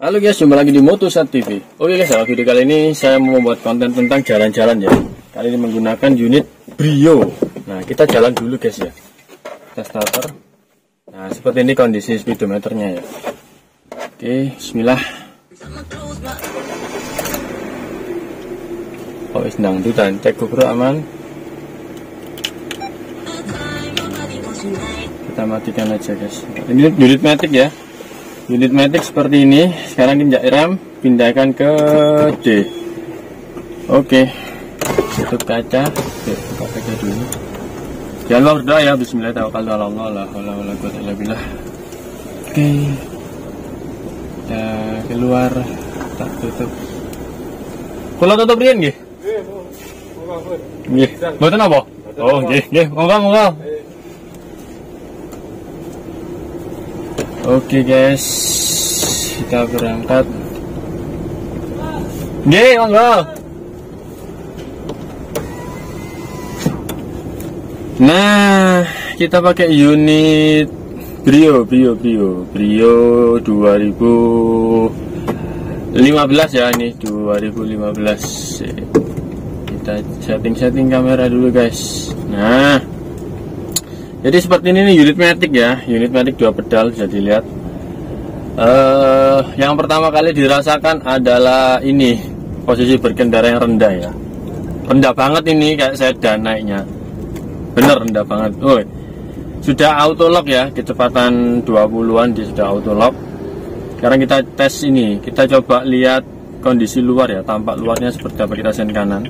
Halo guys, jumpa lagi di Motosat TV. Oke guys, dalam video kali ini saya mau membuat konten tentang jalan-jalan ya. Kali ini menggunakan unit Brio. Nah, kita jalan dulu guys ya. Kita starter. Nah, seperti ini kondisi speedometernya ya. Oke, bismillah. Oh, sedang dan cek GoPro aman. Kita matikan aja guys. Ini unit matic ya unit matic seperti ini. Sekarang kita rem pindahkan ke D. Oke. Tutup kaca. Oke buka kaca dulu. Jangan lupa berdoa ya. Bismillah tawakal ala Allah la haula wala quwata illa billah. Oke. Kita keluar. Tak tutup. Kalau tutup rian nggih? Nggih mboten apa? Oh nggih nggih. Monggo monggo Oke guys, kita berangkat. Nih, monggo. Nah, kita pakai unit Brio, Brio, Brio, Brio 2015 ya ini 2015. Kita setting-setting kamera dulu guys. Nah, jadi seperti ini unit matic ya. Unit matic dua pedal bisa dilihat. Uh, yang pertama kali dirasakan adalah ini posisi berkendara yang rendah ya. Rendah banget ini kayak sedan naiknya. Bener rendah banget. Oh, sudah auto lock ya kecepatan 20-an di sudah auto lock sekarang kita tes ini. Kita coba lihat kondisi luar ya tampak luarnya seperti apa. Kita sen kanan.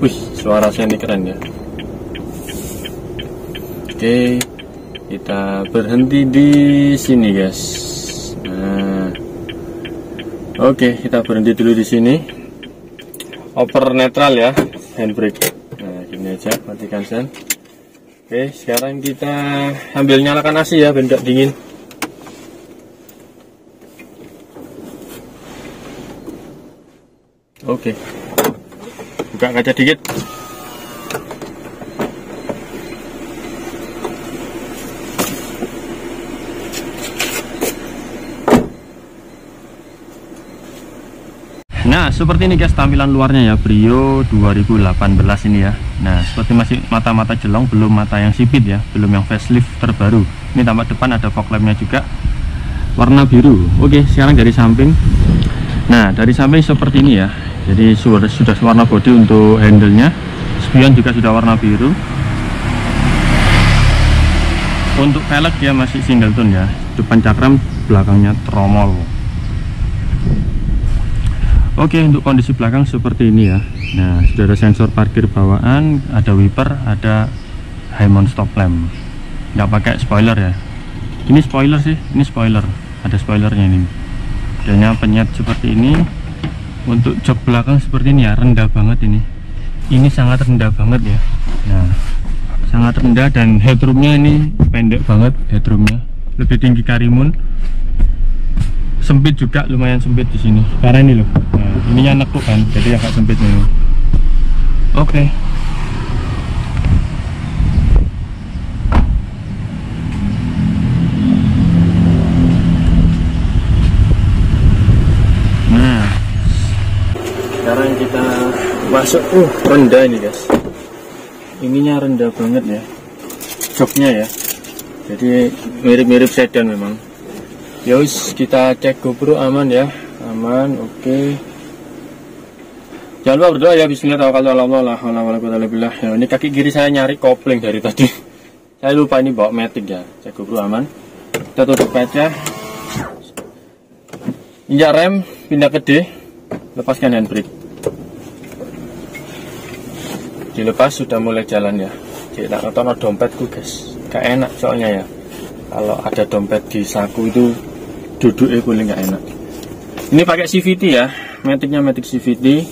Wih suara sen keren ya Oke, kita berhenti di sini, guys. Nah, oke, kita berhenti dulu di sini. Oper netral ya, handbrake. Nah, gini aja, matikan sen. Oke, sekarang kita ambil nyalakan AC ya, benda dingin. Oke, buka kaca dikit. Nah seperti ini guys tampilan luarnya ya Brio 2018 ini ya. Nah seperti masih mata-mata jelong belum mata yang sipit ya belum yang facelift terbaru. Ini tampak depan ada fog lampnya juga warna biru. Oke sekarang dari samping. Nah dari samping seperti ini ya. Jadi sudah, warna body untuk handle-nya. Spion juga sudah warna biru. Untuk velg dia masih single tone ya. Depan cakram belakangnya tromol Oke untuk kondisi belakang seperti ini ya. Nah sudah ada sensor parkir bawaan Ada wiper, ada high mount stop lamp. Nggak pakai spoiler ya. Ini spoiler sih, ini spoiler. Ada spoilernya ini. Adanya penyet seperti ini. Untuk jok belakang seperti ini ya Rendah banget ini. Ini sangat rendah banget ya. Nah sangat rendah dan headroomnya ini pendek banget headroomnya. Lebih tinggi karimun sempit juga lumayan sempit di sini. Karena ini loh. Nah, ininya nekuk kan jadi agak sempit nih. Oke. Okay. nah. Sekarang kita masuk. Uh rendah ini guys. Ininya rendah banget ya. Joknya ya. Jadi mirip-mirip sedan memang Yos, kita cek GoPro aman ya. Aman, oke. Okay. Jangan lupa berdoa ya Bismillahirrahmanirrahim. Ya, ini kaki kiri saya nyari kopling dari tadi. Saya lupa ini bawa matic ya. Cek GoPro aman. Kita tutup kaca. Injak rem, pindah ke D. Lepaskan handbrake. Dilepas sudah mulai jalan ya. Jadi tak dompetku guys. Gak enak soalnya ya. Kalau ada dompet di saku itu duduknya boleh nggak enak. Ini pakai CVT ya metiknya metik CVT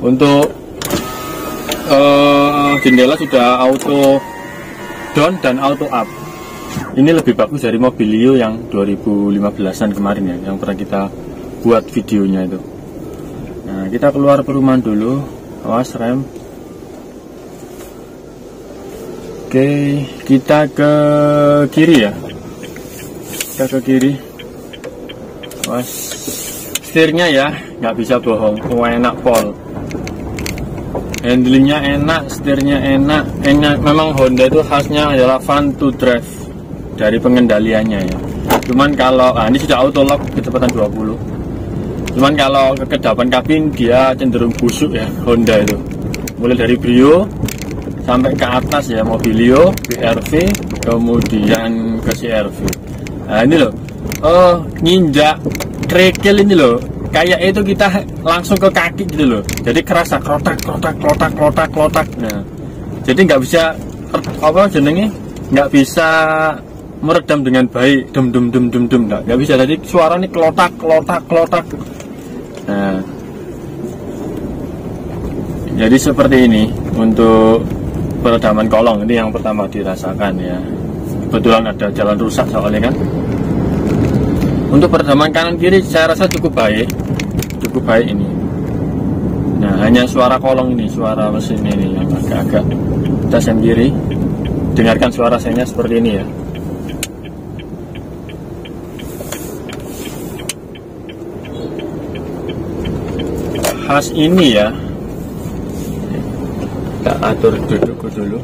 untuk uh, jendela sudah auto down dan auto up. Ini lebih bagus dari mobilio yang 2015an kemarin ya yang pernah kita buat videonya itu. Nah kita keluar perumahan dulu. Awas rem. Oke kita ke kiri ya ke kiri Mas setirnya ya nggak bisa bohong. Oh, enak pol handlingnya enak setirnya enak. Enak memang Honda itu khasnya adalah fun to drive dari pengendaliannya ya. Cuman kalau ah, ini sudah auto lock kecepatan 20 cuman kalau kekedapan kabin dia cenderung busuk ya Honda itu. Mulai dari Brio sampai ke atas ya Mobilio, BRV kemudian ke CRV nah ini loh. Oh nginjak kerikil ini loh. Kayak itu kita langsung ke kaki gitu loh. Jadi kerasa klotak klotak klotak klotak klotak nah jadi nggak bisa apa jenenge nggak bisa meredam dengan baik. Dem dem dem dem dem nggak nggak bisa. Jadi suara ini klotak klotak klotak nah jadi seperti ini untuk peredaman kolong. Ini yang pertama dirasakan ya. Kebetulan ada jalan rusak soalnya kan untuk peredaman kanan kiri saya rasa cukup baik. Cukup baik ini. Nah hanya suara kolong ini suara mesin ini yang agak-agak kita sendiri dengarkan suara saya seperti ini ya. Khas ini ya. Kita atur dudukku dulu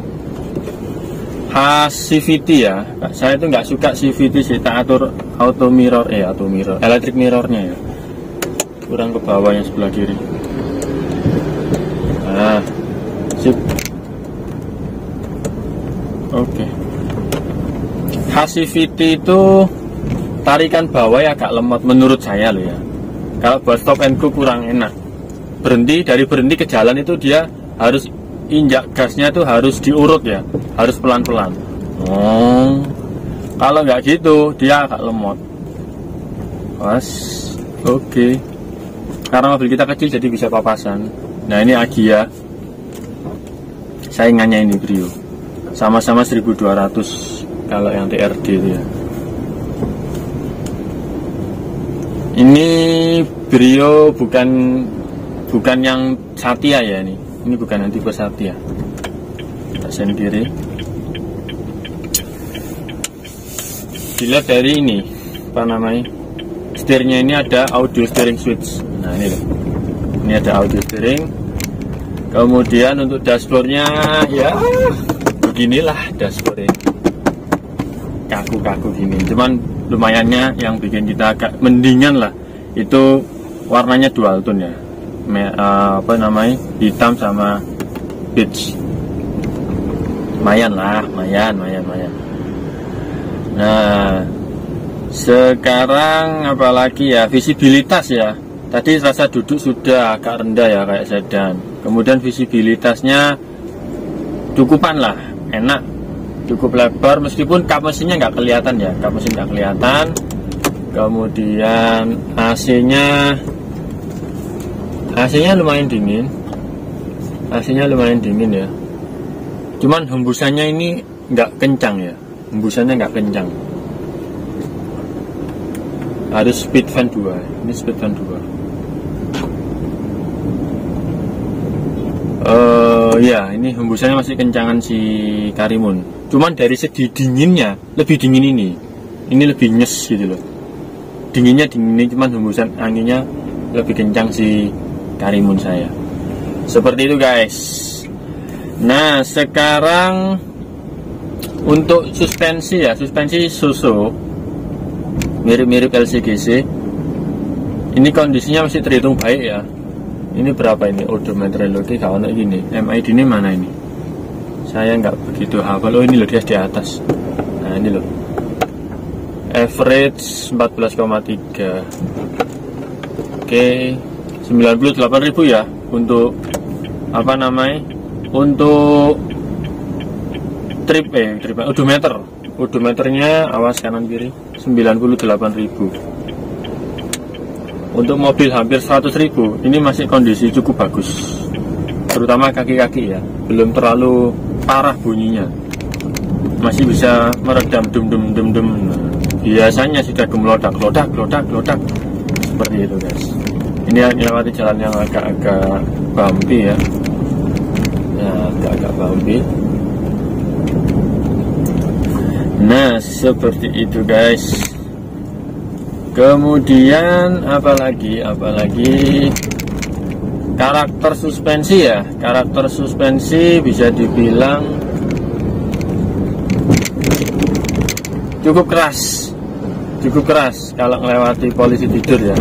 khas CVT ya. Saya itu nggak suka CVT sih tak atur auto mirror eh auto mirror electric mirrornya ya. Kurang ke bawah yang sebelah kiri. Nah sip. Oke. Okay. CVT itu tarikan bawah ya agak lemot menurut saya loh ya. Kalau buat stop and go kurang enak. Berhenti dari berhenti ke jalan itu dia harus injak gasnya itu harus diurut ya harus pelan-pelan. Oh. Kalau nggak gitu dia agak lemot. Pas oke. Okay. karena mobil kita kecil jadi bisa papasan. Nah ini Agia saingannya ini Brio. Sama-sama 1200 kalau yang TRD itu ya. Ini Brio bukan bukan yang Satya ya ini ini bukan tipe Satya kita sendiri. Dilihat dari ini apa namanya? Setirnya ini ada audio steering switch. Nah ini loh. Ini ada audio steering. Kemudian untuk dashboardnya ya beginilah dashboard kaku-kaku gini. Cuman lumayannya yang bikin kita agak mendingan lah. Itu warnanya dual tone ya me, uh, apa namanya hitam sama beige lumayan lah lumayan lumayan lumayan nah sekarang apalagi ya visibilitas ya. Tadi rasa duduk sudah agak rendah ya kayak sedan. Kemudian visibilitasnya cukupan lah enak cukup lebar. Meskipun kap mesinnya nggak kelihatan ya kap mesin nggak kelihatan. Kemudian AC nya AC-nya lumayan dingin. AC-nya lumayan dingin ya. Cuman hembusannya ini nggak kencang ya. Hembusannya nggak kencang. Harus speed fan 2 ini speed fan 2 Uh, ya ini hembusannya masih kencangan si Karimun. Cuman dari segi dinginnya lebih dingin ini. Ini lebih nyes gitu loh. Dinginnya dingin ini cuman hembusan anginnya lebih kencang si karimun saya. Seperti itu guys. Nah sekarang untuk suspensi ya suspensi susu. Mirip-mirip LCGC ini kondisinya masih terhitung baik ya. Ini berapa ini? Odometer lagi kalau gini MID ini mana ini? Saya nggak begitu hafal. Oh ini loh dia di atas. Nah ini loh. Average 14,3 oke. okay. 98.000 ya untuk apa namanya untuk trip eh trip odometer. Odometernya awas kanan kiri 98.000 untuk mobil hampir 100.000 ini masih kondisi cukup bagus. Terutama kaki-kaki ya belum terlalu parah bunyinya. Masih bisa meredam dum dum dum dum biasanya sudah gemelodak gelodak gelodak gelodak seperti itu guys ini lewati jalan yang agak-agak bumpy ya. Ya agak-agak bumpy. Nah seperti itu guys. Kemudian apalagi apalagi? Karakter suspensi ya. Karakter suspensi bisa dibilang cukup keras. Cukup keras kalau melewati polisi tidur ya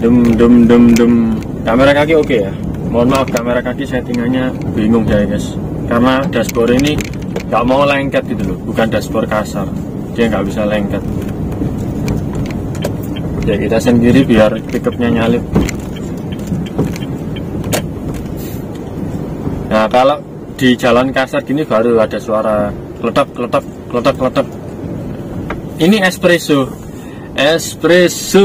dem dem dem dem kamera kaki oke okay ya? Mohon maaf kamera kaki settingannya bingung saya guys. Karena dashboard ini nggak mau lengket gitu loh. Bukan dashboard kasar. Dia nggak bisa lengket. Ya kita sendiri biar pickupnya nyalip. Nah kalau di jalan kasar gini baru ada suara. Letak letak letak letak. Ini espresso espresso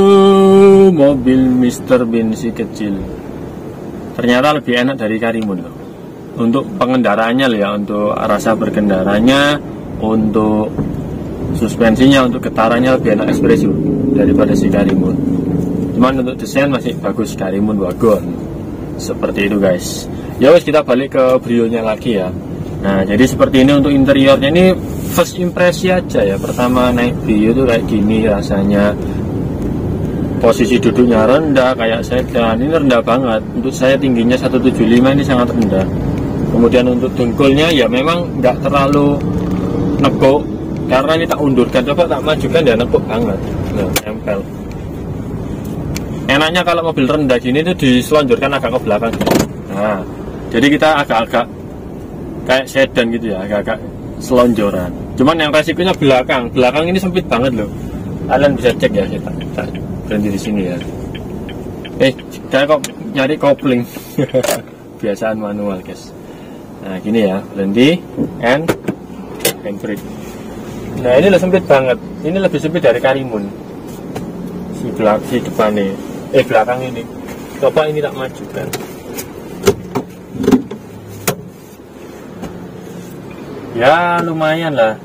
mobil Mr. Bean si kecil. Ternyata lebih enak dari Karimun loh. Untuk pengendaraannya loh ya untuk rasa berkendaranya untuk suspensinya untuk getarannya lebih enak espresso daripada si Karimun. Cuman untuk desain masih bagus Karimun wagon. Seperti itu guys. Ya wes kita balik ke brionya lagi ya. Nah jadi seperti ini untuk interiornya. Ini first impression aja ya. Pertama naik brio itu kayak gini rasanya. Posisi duduknya rendah kayak sedan. Ini rendah banget. Untuk saya tingginya 175 ini sangat rendah. Kemudian untuk dengkulnya ya memang nggak terlalu nekuk karena ini tak undurkan. Coba tak majukan ya nekuk banget. Nah, tempel enaknya kalau mobil rendah gini itu diselonjorkan agak ke belakang. Nah jadi kita agak-agak kayak sedan gitu ya agak-agak selonjoran cuman yang resikonya belakang. Belakang ini sempit banget loh. Kalian bisa cek ya kita, kita berhenti di sini ya. Eh kayak kok nyari kopling. Biasaan manual guys. Nah gini ya. Berhenti. And handbrake nah ini lebih sempit banget. Ini lebih sempit dari karimun. Si belak si depan nih eh belakang ini. Coba ini tak maju kan ya lumayan lah.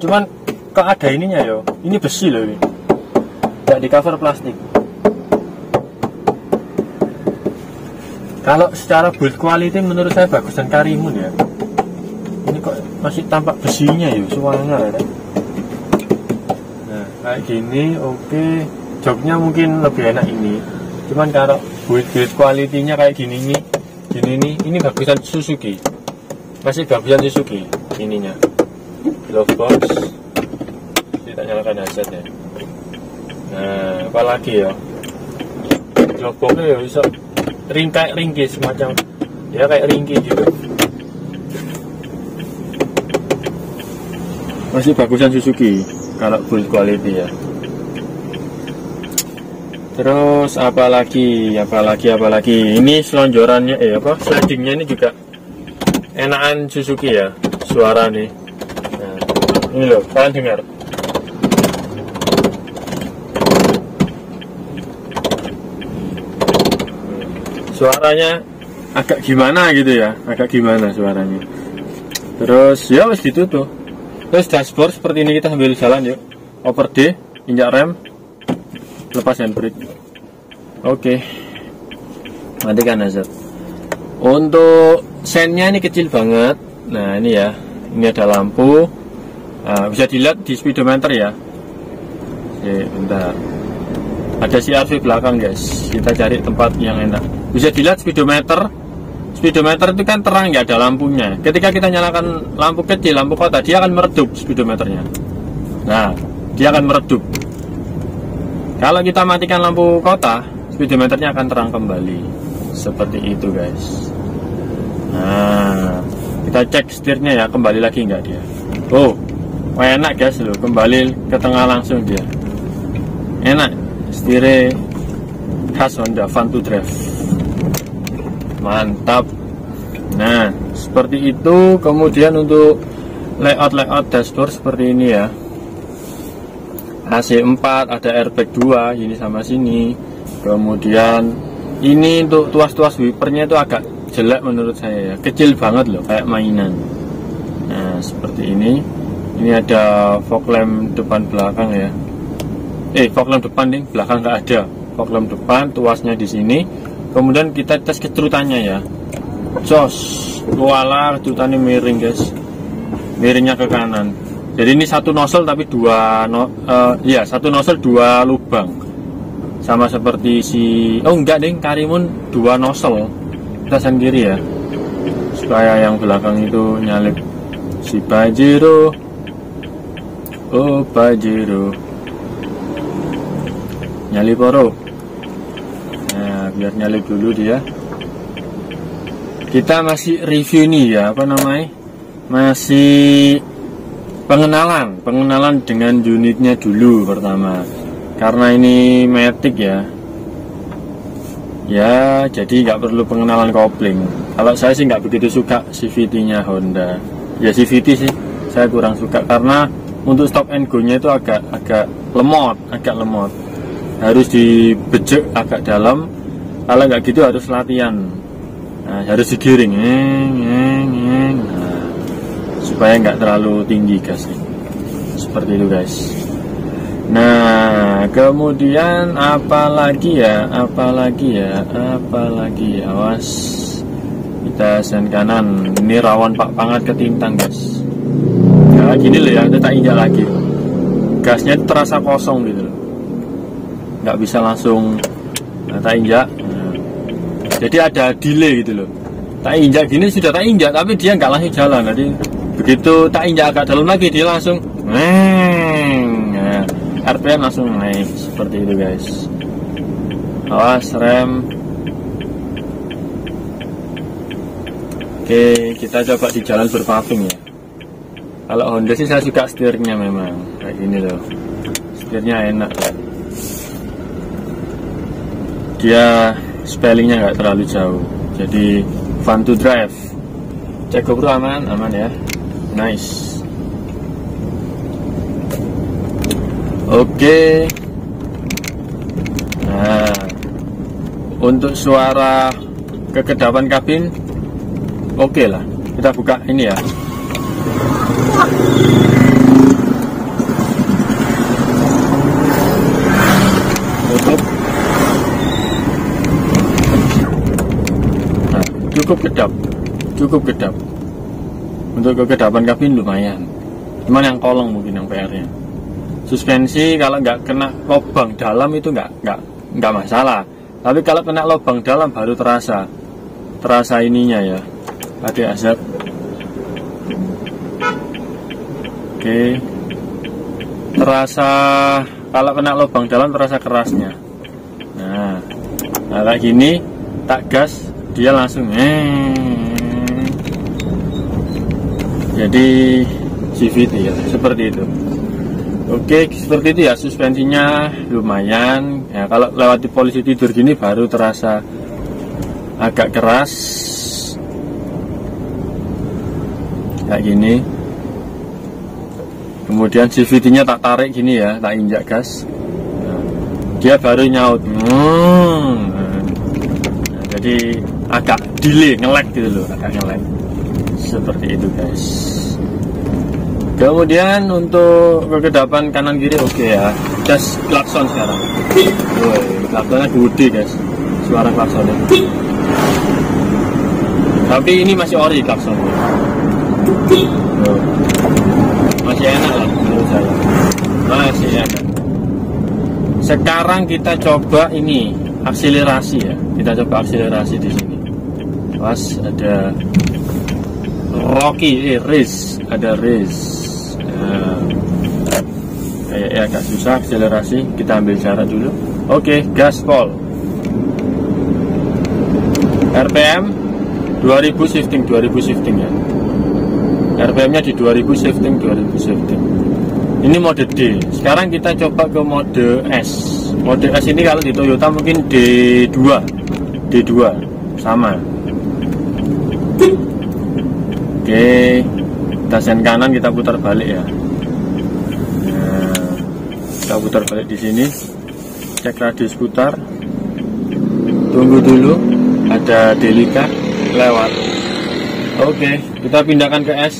Cuman kok ada ininya yo? Ini besi loh ini. Tidak di cover plastik. Kalau secara build quality menurut saya bagusan Karimun ya. Ini kok masih tampak besinya ya suaranya ya. Nah kayak gini oke. Okay. joknya mungkin lebih enak ini. Cuman kalau build build quality nya kayak gini nih gini nih ini bagusan Suzuki. Masih bagusan Suzuki ininya. Glove box. Kita nyalakan headset ya. Nah apalagi ya? Boxnya ya bisa ring kayak ringkih semacam. Ya kayak ringkih juga masih bagusan Suzuki kalau build quality ya. Terus apalagi apalagi apalagi. Ini selonjorannya eh apa slidingnya ini juga enakan Suzuki ya suara nih. Nah, ini loh kalian dengar. Suaranya agak gimana gitu ya agak gimana suaranya. Terus ya harus ditutup. Terus dashboard seperti ini kita sambil jalan yuk. Over D injak rem lepas handbrake. Oke. Okay. matikan hazard untuk sennya ini kecil banget nah ini ya. Ini ada lampu. Nah, bisa dilihat di speedometer ya. Oke bentar. Ada CRV belakang guys. Kita cari tempat yang enak. Bisa dilihat speedometer. Speedometer itu kan terang ya ada lampunya. Ketika kita nyalakan lampu kecil lampu kota dia akan meredup speedometernya. Nah dia akan meredup. Kalau kita matikan lampu kota speedometernya akan terang kembali. Seperti itu guys. Nah kita cek setirnya ya kembali lagi enggak dia? Oh enak guys loh kembali ke tengah langsung dia. Enak setirnya khas Honda Fun to Drive. Mantap. Nah seperti itu kemudian untuk layout-layout dashboard seperti ini ya. AC4 ada airbag 2 ini sama sini. Kemudian ini untuk tuas-tuas wipernya itu agak jelek menurut saya ya. Kecil banget loh kayak mainan. Nah seperti ini. Ini ada fog lamp depan belakang ya. Eh fog lamp depan nih belakang nggak ada. Fog lamp depan tuasnya di sini. Kemudian kita tes kecurutannya ya. Jos wala kecurutannya miring guys. Miringnya ke kanan. Jadi ini satu nozzle tapi dua no, uh, ya satu nozzle dua lubang. Sama seperti si oh enggak deh karimun dua nozzle kita sendiri ya. Supaya yang belakang itu nyalip. Si Pajero. Oh Pajero. Nyalip poro nah biar nyalip dulu dia. Kita masih review nih ya apa namanya? Masih pengenalan. Pengenalan dengan unitnya dulu pertama. Karena ini matic ya ya jadi nggak perlu pengenalan kopling. Kalau saya sih nggak begitu suka CVT nya Honda. Ya CVT sih saya kurang suka. Karena untuk stop and go nya itu agak agak lemot agak lemot. Harus dibejek agak dalam. Kalau nggak gitu harus latihan. Nah, harus digiring. Nah, supaya nggak terlalu tinggi gasnya. Seperti itu guys nah kemudian apalagi ya? Apalagi ya? Apalagi ya awas kita sen kanan. Ini rawan pak pangat ketintang guys ya gini loh ya kita tak injak lagi. Gasnya terasa kosong gitu loh. Nggak bisa langsung nah, tak injak. Nah, jadi ada delay gitu loh. Tak injak gini sudah tak injak tapi dia nggak langsung jalan. Jadi begitu tak injak agak dalam lagi dia langsung ya, RPM langsung naik seperti itu guys. Awas rem. Oke kita coba di jalan berpaving ya. Kalau Honda sih saya suka setirnya memang kayak gini loh. Setirnya enak dia spellingnya nggak terlalu jauh. Jadi fun to drive. Cek aman? Aman ya. Nice oke. Nah untuk suara kekedapan kabin oke okay lah. Kita buka ini ya. Tutup. Nah, cukup kedap. Cukup kedap. Untuk kekedapan kabin lumayan. Cuman yang kolong mungkin yang PR nya suspensi kalau nggak kena lubang dalam itu nggak nggak nggak masalah. Tapi kalau kena lubang dalam baru terasa terasa ininya ya. Tadi azab oke. Terasa kalau kena lubang dalam terasa kerasnya. Nah, nah kayak gini tak gas dia langsung eh. Jadi CVT ya seperti itu oke seperti itu ya suspensinya lumayan. Ya kalau lewati polisi tidur gini baru terasa agak keras. Kayak gini. Kemudian CVT nya tak tarik gini ya tak injak gas. Dia baru nyaut. Hmm. nah, jadi agak delay ngelek gitu loh agak ngelek seperti itu guys kemudian untuk kekedapan kanan kiri oke okay ya. Jas klakson sekarang. Woi, klaksonnya gede guys. Suara klaksonnya. Tapi ini masih ori klaksonnya. Masih enak lah menurut saya. Masih enak. Sekarang kita coba ini akselerasi ya. Kita coba akselerasi di sini. Pas ada Rocky eh race ada race nah, kayak ya, agak susah akselerasi. Kita ambil cara dulu. Oke okay, gaspol RPM 2000 shifting 2000 shifting ya. RPM nya di 2000 shifting 2000 shifting. Ini mode D. Sekarang kita coba ke mode S. Mode S ini kalau di Toyota mungkin D2 D2 sama. Oke, kita sen kanan kita putar balik ya. Nah, kita putar balik di sini. Cek radius putar. Tunggu dulu, ada delika lewat. Oke, kita pindahkan ke S.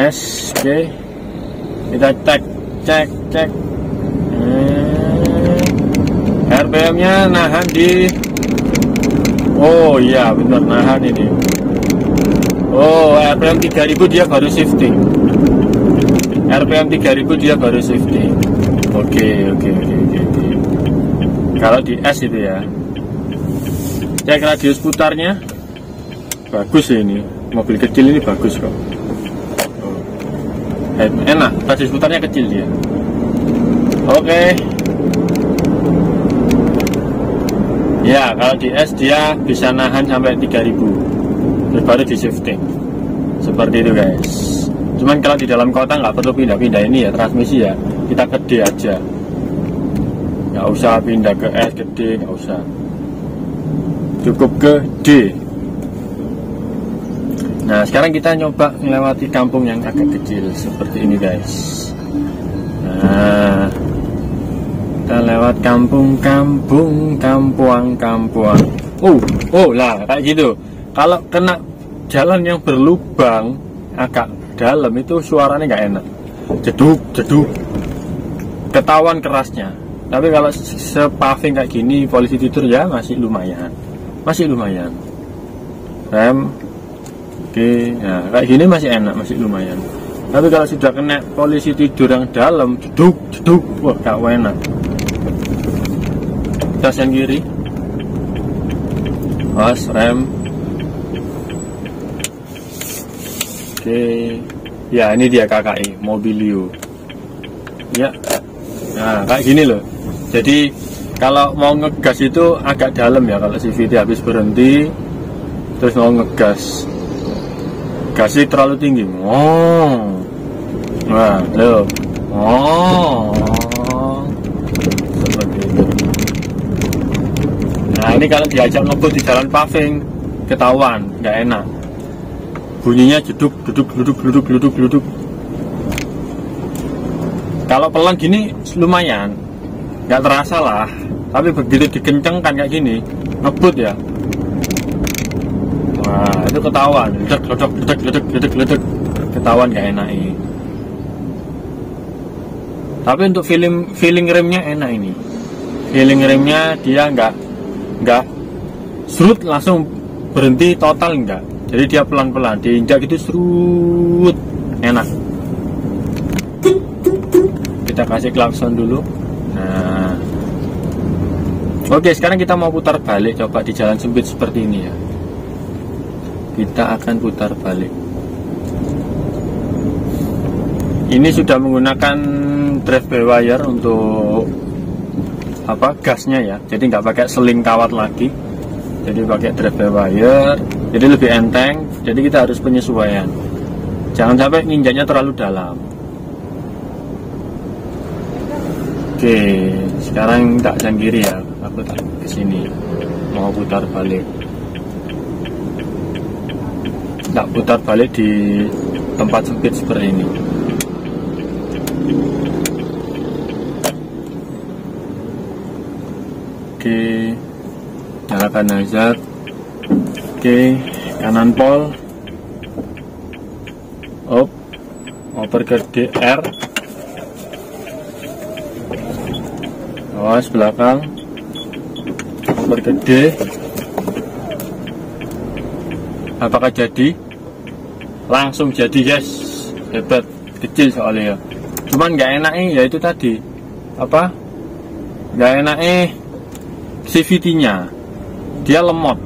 S, oke. Kita cek, cek, cek. Hmm. RPM-nya nahan di Oh iya benar nahan ini oh RPM 3000 dia baru shifting. RPM 3000 dia baru shifting. Oke oke oke oke kalau di S itu ya. Cek radius putarnya. Bagus ya ini. Mobil kecil ini bagus kok. Oh. enak. Radius putarnya kecil dia. Oke. Ya kalau di S dia bisa nahan sampai 3000 baru di shifting. Seperti itu guys. Cuman kalau di dalam kota nggak perlu pindah-pindah. Ini ya transmisi ya. Kita ke D aja. Nggak usah pindah ke S ke D nggak usah. Cukup ke D nah sekarang kita nyoba melewati kampung yang agak kecil seperti ini guys. Nah kita lewat kampung-kampung kampuang-kampuang. Oh oh lah kayak gitu kalau kena jalan yang berlubang agak dalam itu suaranya nggak enak. Jeduk jeduk. Ketahuan kerasnya. Tapi kalau sepaving kayak gini polisi tidur ya masih lumayan. Masih lumayan. Rem oke nah kayak gini masih enak masih lumayan. Tapi kalau sudah kena polisi tidur yang dalam jeduk jeduk. Wah gak enak. Gas yang kiri pas rem oke. Ya ini dia KKI Mobilio. Ya. Nah kayak gini loh. Jadi kalau mau ngegas itu agak dalam ya kalau CVT habis berhenti terus mau ngegas. Gasnya terlalu tinggi. Oh. Nah lo oh. Nah ini kalau diajak ngebut di jalan paving ketahuan nggak enak bunyinya jeduk duduk duduk duduk duduk duduk. Kalau pelan gini lumayan. Nggak terasa lah. Tapi begitu dikencengkan kayak gini ngebut ya. Wah itu ketahuan. Ledek ledek ledek ledek ledek ledek ketahuan nggak enak ini. Tapi untuk feeling feeling remnya enak ini. Feeling remnya dia nggak nggak. Serut langsung berhenti total enggak jadi dia pelan-pelan diinjak gitu serut. Enak. Kita kasih klakson dulu. Nah. Oke sekarang kita mau putar balik. Coba di jalan sempit seperti ini ya. Kita akan putar balik. Ini sudah menggunakan drive by wire untuk apa gasnya ya. Jadi nggak pakai seling kawat lagi jadi pakai drive by wire jadi lebih enteng jadi kita harus penyesuaian. Jangan sampai nginjaknya terlalu dalam. Oke sekarang tak jang kiri ya aku tak ke sini. Mau putar balik. Tak putar balik di tempat sempit seperti ini. Oke nyalakan hazard oke kanan pol. Op. Oper ke DR awas belakang oper ke D apakah jadi? Langsung jadi guys hebat. Kecil soalnya ya. Cuman nggak enak eh ya itu tadi. Apa? Nggak enak eh CVT nya dia lemot.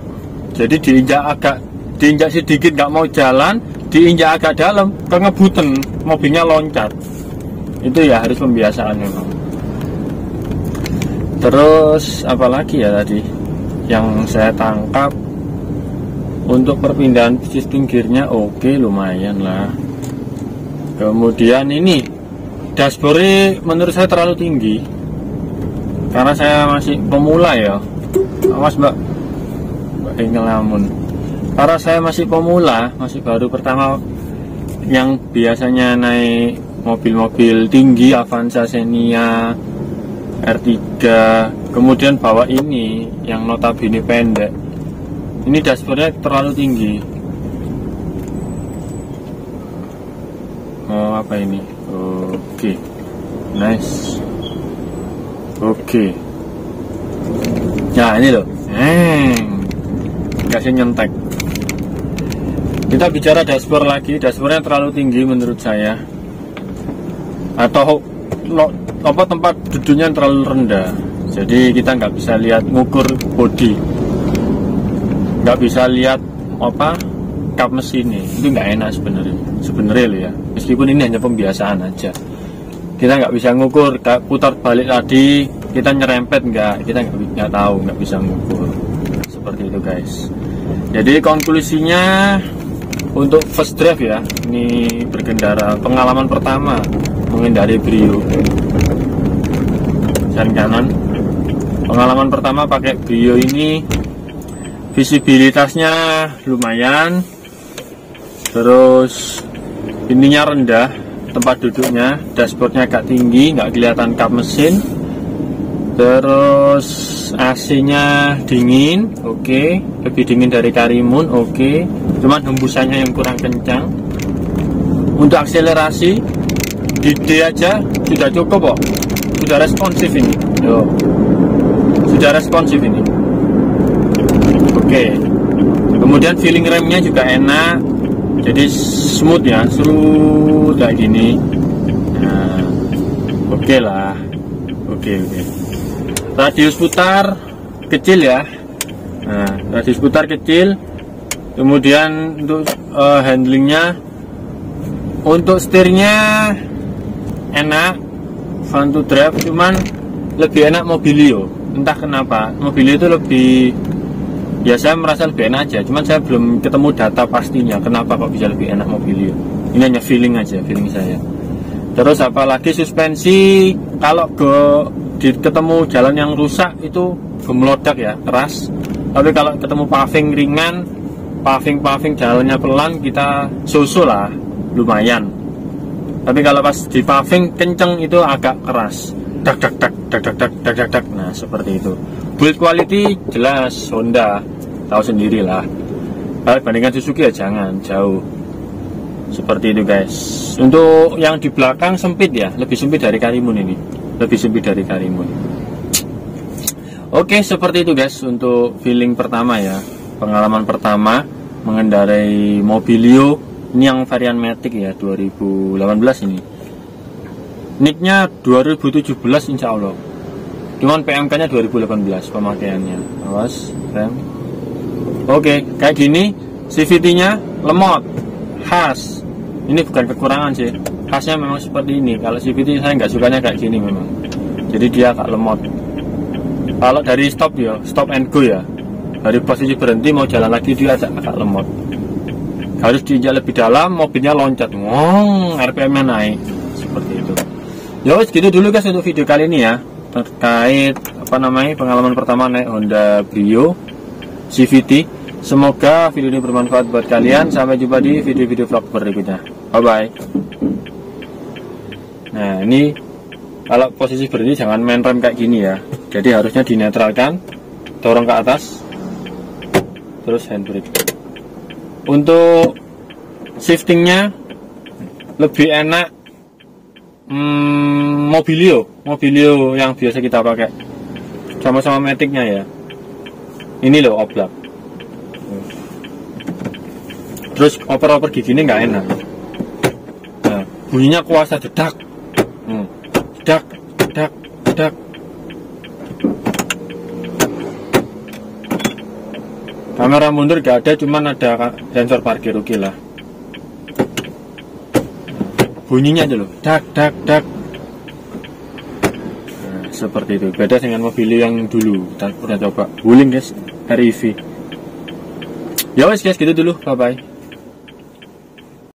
Jadi diinjak agak diinjak sedikit nggak mau jalan diinjak agak dalam kengebutan mobilnya loncat. Itu ya harus pembiasaan memang. Terus apalagi ya tadi yang saya tangkap? Untuk perpindahan sistem gearnya oke lumayan lah. Kemudian ini dashboard menurut saya terlalu tinggi. Karena saya masih pemula ya. Awas mbak ngelamun. Karena saya masih pemula masih baru pertama yang biasanya naik mobil-mobil tinggi Avanza Xenia R3 kemudian bawa ini yang notabene pendek. Ini dashboardnya terlalu tinggi. Oh apa ini? Oke. Okay. nice. Oke. Okay. nah ini loh. Eh gasnya nyentek kita bicara dashboard lagi dashboardnya terlalu tinggi menurut saya. Atau lo, apa tempat duduknya terlalu rendah. Jadi kita nggak bisa lihat ngukur body. Nggak bisa lihat apa kap mesin ini. Itu nggak enak sebenarnya. Sebenarnya ya. Meskipun ini hanya pembiasaan aja. Kita nggak bisa ngukur putar balik tadi kita nyerempet nggak? Kita nggak tahu nggak bisa ngukur. Seperti itu guys jadi konklusinya untuk first drive ya ini berkendara. Pengalaman pertama menghindari Brio. Dan kanan. Pengalaman pertama pakai Brio ini visibilitasnya lumayan. Terus ininya rendah tempat duduknya dashboardnya agak tinggi nggak kelihatan kap mesin terus AC nya dingin oke okay. lebih dingin dari Karimun oke okay. cuman hembusannya yang kurang kencang untuk akselerasi di D aja sudah cukup kok sudah responsif ini Yo. sudah responsif ini oke okay. kemudian feeling remnya juga enak jadi smooth ya seru kayak gini nah, oke okay lah oke okay, oke okay. Radius putar kecil ya. Nah radius putar kecil. Kemudian untuk uh, handlingnya untuk setirnya enak fun to drive cuman lebih enak mobilio. Entah kenapa mobilio itu lebih ya saya merasa lebih enak aja cuman saya belum ketemu data pastinya kenapa kok bisa lebih enak mobilio. Ini hanya feeling aja feeling saya. Terus apalagi suspensi kalau ke di, ketemu jalan yang rusak itu gemelodak ya keras. Tapi kalau ketemu paving ringan paving paving jalannya pelan kita susul lah lumayan. Tapi kalau pas di paving kenceng itu agak keras. Dak dak dak dak dak dak dak dak dak. Nah seperti itu. Build quality jelas Honda tahu sendiri lah. Kalau bandingkan Suzuki ya jangan jauh. Seperti itu guys. Untuk yang di belakang sempit ya lebih sempit dari Karimun ini lebih sempit dari Karimun. Oke seperti itu guys untuk feeling pertama ya. Pengalaman pertama mengendarai Mobilio ini yang varian Matic ya 2018 ini. Nicknya 2017 insya Allah. Cuman PMK nya 2018 pemakaiannya. Awas rem oke kayak gini CVT nya lemot khas. Ini bukan kekurangan sih khasnya memang seperti ini. Kalau CVT saya nggak sukanya kayak gini memang. Jadi dia agak lemot. Kalau dari stop ya stop and go ya. Dari posisi berhenti mau jalan lagi dia agak, agak lemot. Harus diinjak lebih dalam mobilnya loncat. Ngong RPM nya naik. Seperti itu. Ya segitu dulu guys untuk video kali ini ya. Terkait apa namanya pengalaman pertama naik Honda Brio CVT semoga video ini bermanfaat buat kalian. Sampai jumpa di video-video vlog berikutnya. Bye bye nah ini kalau posisi berhenti jangan main rem kayak gini ya. Jadi harusnya dinetralkan dorong ke atas terus handbrake. Untuk shiftingnya lebih enak hmm, mobilio. Mobilio yang biasa kita pakai. Sama-sama metiknya ya. Ini loh oblak. Terus oper-oper gini nggak enak. Nah, bunyinya kuasa dedak. Dedak dedak dedak kamera mundur gak ada cuman ada sensor parkir oke okay lah. Bunyinya aja loh. Dak dak dak. Nah, seperti itu. Beda dengan mobil yang dulu. Kita pernah coba. Wuling guys. REV ya wes guys gitu dulu. Bye bye